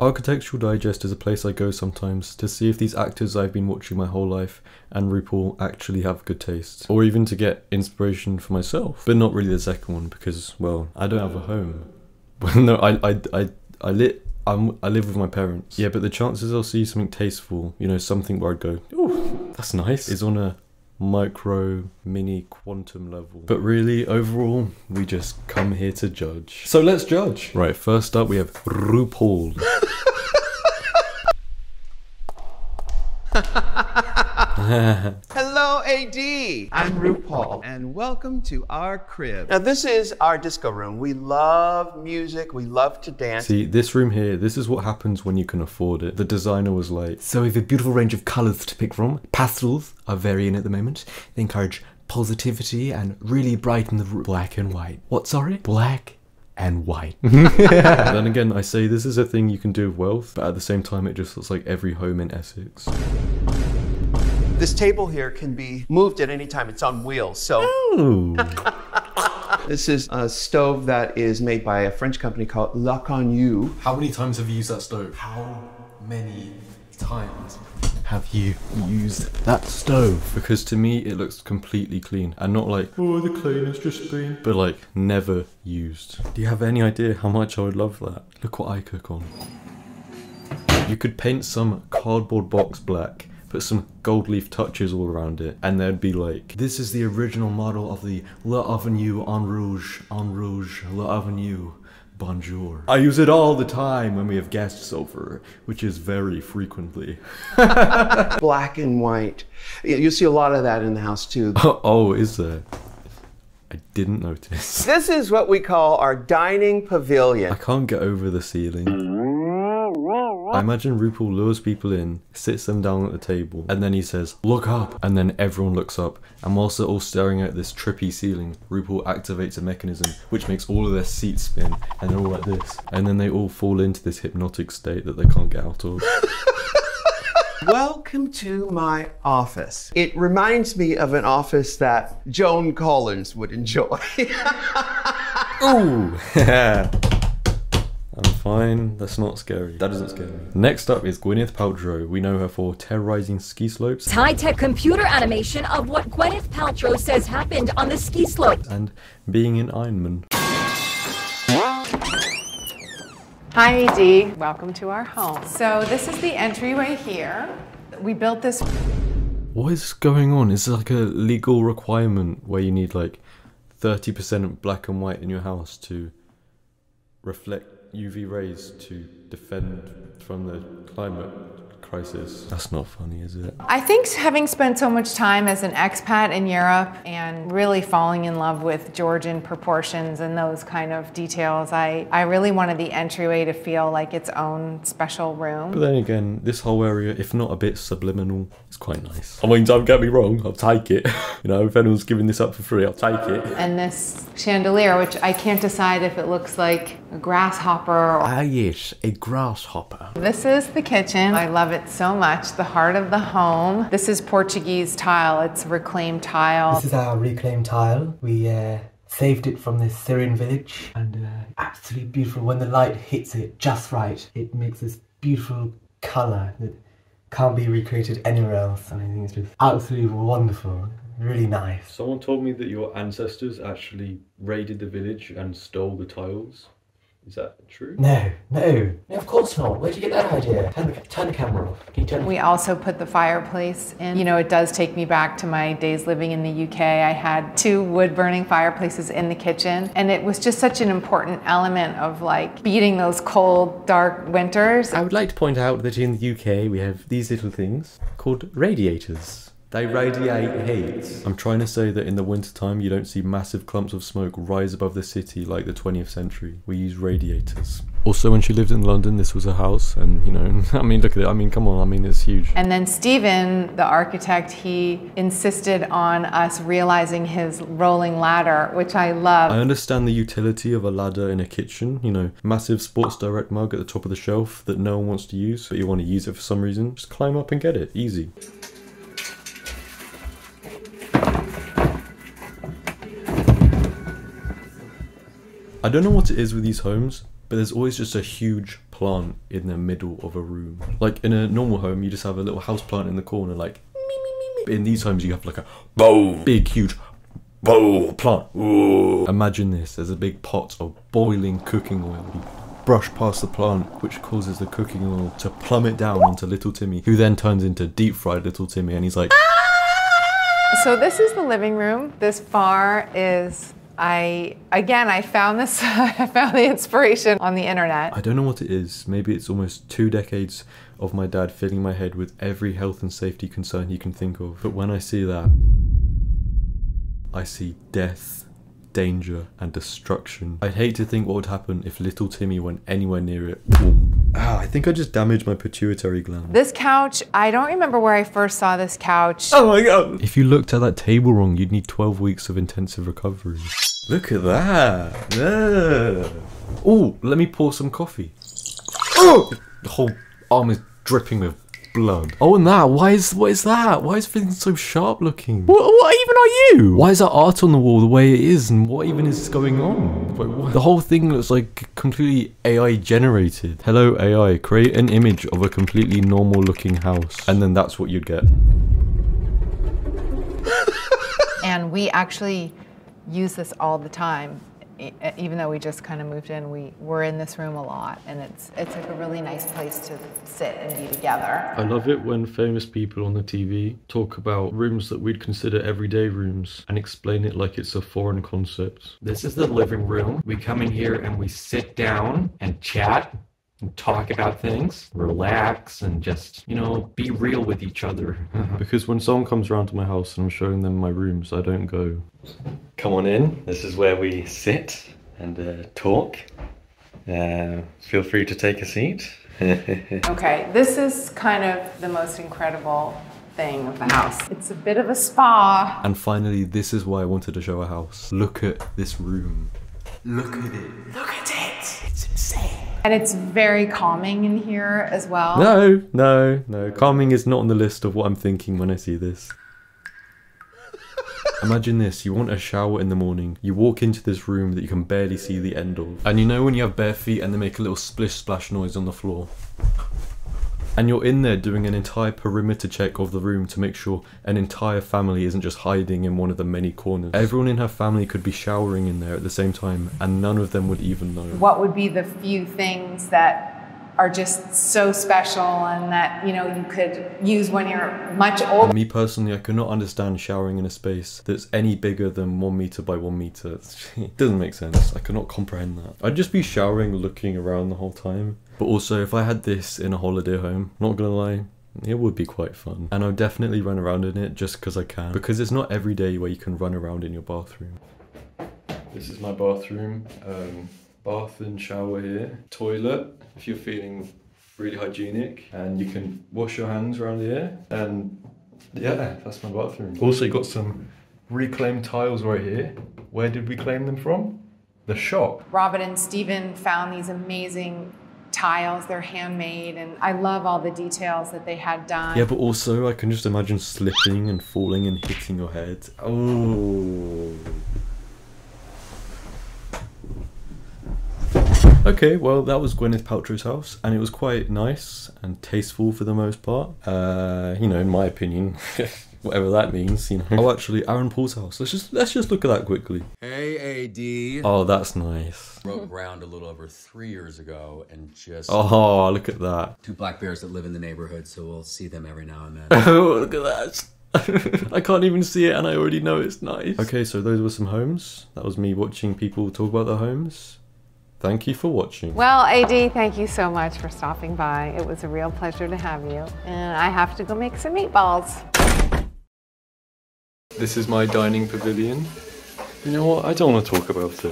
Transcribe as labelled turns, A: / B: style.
A: Architectural Digest is a place I go sometimes to see if these actors I've been watching my whole life and RuPaul actually have good taste. Or even to get inspiration for myself. But not really the second one because, well, I don't have a home. Well no, I, I, I, I lit. I'm, I live with my parents. Yeah, but the chances I'll see something tasteful, you know, something where I'd go, oh, that's nice, is on a micro, mini, quantum level. But really, overall, we just come here to judge. So let's judge. Right, first up, we have RuPaul.
B: Hello, AD. I'm RuPaul, and welcome to our crib. Now, this is our disco room. We love music. We love to dance.
A: See, this room here, this is what happens when you can afford it. The designer was like,
C: So we have a beautiful range of colours to pick from. Pastels are very in at the moment. They encourage positivity and really brighten the room. Black and white. What, sorry? Black and white.
A: then again, I say this is a thing you can do with wealth, but at the same time, it just looks like every home in Essex.
B: This table here can be moved at any time. It's on wheels. So this is a stove that is made by a French company called La Cornue.
C: How many times have you used that stove? How many times have you used that stove?
A: Because to me, it looks completely clean and not like, oh, the clean cleaner's just been, but like never used. Do you have any idea how much I would love that? Look what I cook on. You could paint some cardboard box black, put some gold leaf touches all around it, and there'd be like,
C: This is the original model of the La Avenue en Rouge, en Rouge, La Avenue. Bonjour.
A: I use it all the time when we have guests over, which is very frequently.
B: Black and white. You you see a lot of that in the house too.
A: oh, is there? I didn't notice.
B: This is what we call our dining pavilion.
A: I can't get over the ceiling. Mm-hmm. I imagine RuPaul lures people in, sits them down at the table, and then he says, Look up! And then everyone looks up, and whilst they're all staring at this trippy ceiling, RuPaul activates a mechanism which makes all of their seats spin, and they're all like this. And then they all fall into this hypnotic state that they can't get out of.
B: Welcome to my office. It reminds me of an office that Joan Collins would enjoy.
A: Ooh! I'm fine. That's not scary. That doesn't scare me. Next up is Gwyneth Paltrow. We know her for terrorizing ski slopes
D: high-tech computer animation of what Gwyneth Paltrow says happened on the ski slope.
A: and being an Iron Man.
E: Hi, AD. Welcome to our home. So this is the entryway here. We built this.
A: What is going on? Is there like a legal requirement where you need like 30% black and white in your house to reflect UV rays to defend from the climate crisis? That's not funny, is it?
E: I think having spent so much time as an expat in Europe and really falling in love with Georgian proportions and those kind of details, I, I really wanted the entryway to feel like its own special room.
A: But then again, this whole area, if not a bit subliminal, is quite nice. I mean, don't get me wrong, I'll take it. you know, if anyone's giving this up for free, I'll take it.
E: And this chandelier, which I can't decide if it looks like a grasshopper
C: Ah, yes, a grasshopper.
E: This is the kitchen. I love it so much. The heart of the home. This is Portuguese tile. It's reclaimed tile.
F: This is our reclaimed tile. We uh, saved it from this Syrian village and uh, absolutely beautiful. When the light hits it just right, it makes this beautiful colour that can't be recreated anywhere else. And I think it's just absolutely wonderful. Really nice.
A: Someone told me that your ancestors actually raided the village and stole the tiles. Is that true?
F: No, no, no, of course not. Where'd you get that idea? Turn the, turn the camera off. Can you turn
E: We also put the fireplace in. You know, it does take me back to my days living in the UK. I had two wood burning fireplaces in the kitchen, and it was just such an important element of like beating those cold, dark winters.
A: I would like to point out that in the UK we have these little things called radiators. They radiate heat. I'm trying to say that in the wintertime you don't see massive clumps of smoke rise above the city like the 20th century. We use radiators. Also, when she lived in London, this was a house, and you know, I mean, look at it. I mean, come on, I mean, it's huge.
E: And then Stephen, the architect, he insisted on us realizing his rolling ladder, which I love.
A: I understand the utility of a ladder in a kitchen, you know, massive Sports Direct mug at the top of the shelf that no one wants to use, but you want to use it for some reason. Just climb up and get it. Easy. I don't know what it is with these homes, but there's always just a huge plant in the middle of a room. Like in a normal home, you just have a little house plant in the corner, like. But in these homes, you have like a boom, big, huge boom plant. Ooh. Imagine this: there's a big pot of boiling cooking oil. You brush past the plant, which causes the cooking oil to plummet down onto little Timmy, who then turns into deep fried little Timmy, and he's like.
E: So this is the living room. This far is I again I found this I found the inspiration on the internet.
A: I don't know what it is. Maybe it's almost two decades of my dad filling my head with every health and safety concern he can think of. But when I see that, I see death, danger, and destruction. I'd hate to think what would happen if little Timmy went anywhere near it. Ah, I think I just damaged my pituitary gland.
E: This couch, I don't remember where I first saw this couch.
A: Oh my god! If you looked at that table wrong, you'd need 12 weeks of intensive recovery. Look at that! Yeah. Oh, let me pour some coffee. Oh! The whole arm is dripping with blood. Oh, and that. Why is what is that? Why is everything so sharp looking? What, what even are you? Why is that art on the wall the way it is, and what even is going on? Like, what- The whole thing looks like completely AI generated. Hello AI, create an image of a completely normal looking house, and then that's what you'd get.
E: And we actually use this all the time. Even though we just kind of moved in, we we're in this room a lot, and it's it's like a really nice place to sit and be together.
A: I love it when famous people on the TV talk about rooms that we'd consider everyday rooms and explain it like it's a foreign concept.
C: This is the living room. We come in here and we sit down and chat and talk about things, relax, and just, you know, be real with each other.
A: Because when someone comes around to my house and I'm showing them my rooms, I don't go, come on in, this is where we sit and uh, talk. Uh, feel free to take a seat.
E: Okay, this is kind of the most incredible thing of the house. It's a bit of a spa.
A: and finally, this is why I wanted to show a house. Look at this room.
C: Look at it.
E: Look at it. It's insane. And it's very calming in here as well.
A: No, no, no. Calming is not on the list of what I'm thinking when I see this. Imagine this you want a shower in the morning, you walk into this room that you can barely see the end of. And you know when you have bare feet and they make a little splish splash noise on the floor? And you're in there doing an entire perimeter check of the room to make sure an entire family isn't just hiding in one of the many corners. Everyone in her family could be showering in there at the same time, and none of them would even know.
E: What would be the few things that are just so special and that, you know, you could use when you're much older?
A: Me personally, I could not understand showering in a space that's any bigger than one meter by one meter. It doesn't make sense. I cannot comprehend that. I'd just be showering, looking around the whole time. But also, if I had this in a holiday home, not gonna lie, it would be quite fun. And I'd definitely run around in it just because I can. Because it's not every day where you can run around in your bathroom. This is my bathroom. Um, bath and shower here. Toilet, if you're feeling really hygienic. And you can wash your hands around here. And yeah, that's my bathroom. Also, you got some reclaimed tiles right here. Where did we claim them from? The shop.
E: Robin and Stephen found these amazing tiles. They're handmade, and I love all the details that they had done.
A: Yeah, but also I can just imagine slipping and falling and hitting your head. Oh. Okay, well that was Gwyneth Paltrow's house, and it was quite nice and tasteful for the most part. Uh, you know, in my opinion, whatever that means. You know. Oh, actually, Aaron Paul's house. Let's just let's just look at that quickly.
G: Hey, AD.
A: Oh, that's nice.
G: Broke ground a little over three years ago and just
A: Oh, look at that.
G: two black bears that live in the neighborhood, so we'll see them every now and then.
A: Oh, look at that. I can't even see it and I already know it's nice. Okay, so those were some homes. That was me watching people talk about their homes. Thank you for watching.
E: Well, AD, thank you so much for stopping by. It was a real pleasure to have you. And I have to go make some meatballs.
A: This is my dining pavilion. You know what? I don't want to talk about it.